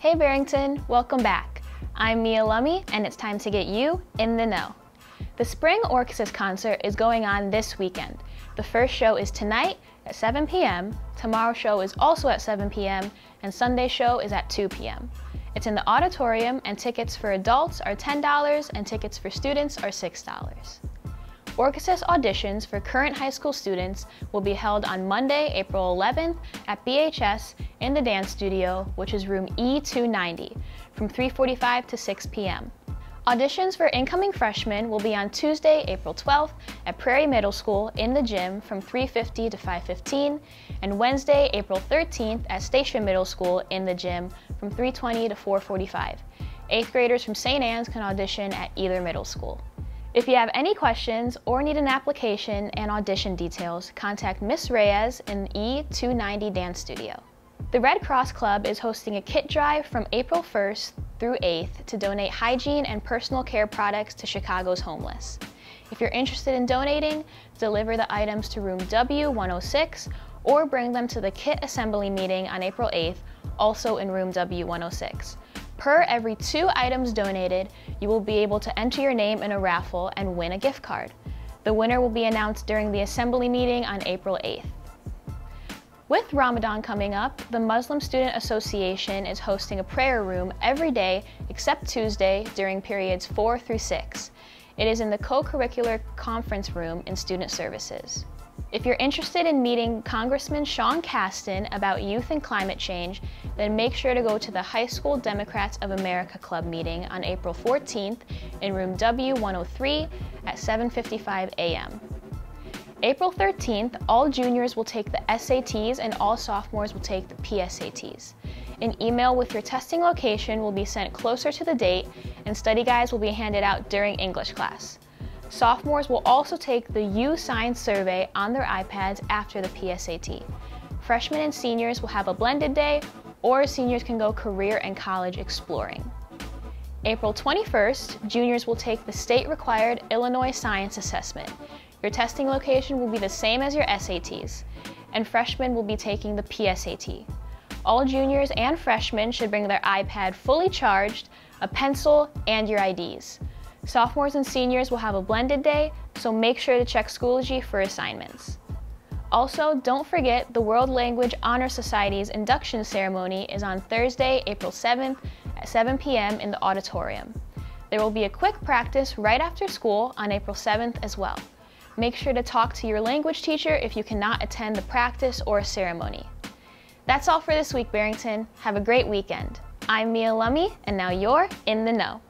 Hey Barrington, welcome back. I'm Mia Lummy and it's time to get you in the know. The Spring Orchesis concert is going on this weekend. The first show is tonight at 7 p.m., tomorrow's show is also at 7 p.m., and Sunday's show is at 2 p.m. It's in the auditorium and tickets for adults are $10 and tickets for students are $6. Orchesis auditions for current high school students will be held on Monday, April 11th at BHS in the dance studio, which is room E290, from 3.45 to 6 p.m. Auditions for incoming freshmen will be on Tuesday, April 12th at Prairie Middle School in the gym from 3.50 to 5.15, and Wednesday, April 13th at Station Middle School in the gym from 3.20 to 4.45. Eighth graders from St. Anne's can audition at either middle school. If you have any questions or need an application and audition details, contact Miss Reyes in E290 Dance Studio. The Red Cross Club is hosting a kit drive from April 1st through 8th to donate hygiene and personal care products to Chicago's homeless. If you're interested in donating, deliver the items to room W106 or bring them to the kit assembly meeting on April 8th, also in room W106. Per every two items donated, you will be able to enter your name in a raffle and win a gift card. The winner will be announced during the assembly meeting on April 8th. With Ramadan coming up, the Muslim Student Association is hosting a prayer room every day except Tuesday during periods 4 through 6. It is in the co-curricular conference room in Student Services. If you're interested in meeting Congressman Sean Casten about youth and climate change, then make sure to go to the High School Democrats of America Club meeting on April 14th in room W103 at 7.55 a.m. April 13th, all juniors will take the SATs and all sophomores will take the PSATs. An email with your testing location will be sent closer to the date and study guides will be handed out during English class. Sophomores will also take the U Science survey on their iPads after the PSAT. Freshmen and seniors will have a blended day, or seniors can go career and college exploring. April 21st, juniors will take the state-required Illinois Science Assessment. Your testing location will be the same as your SATs, and freshmen will be taking the PSAT. All juniors and freshmen should bring their iPad fully charged, a pencil, and your IDs. Sophomores and seniors will have a blended day, so make sure to check Schoology for assignments. Also, don't forget the World Language Honor Society's induction ceremony is on Thursday, April 7th at 7 p.m. in the auditorium. There will be a quick practice right after school on April 7th as well. Make sure to talk to your language teacher if you cannot attend the practice or ceremony. That's all for this week, Barrington. Have a great weekend. I'm Mia Lummy, and now you're in the know.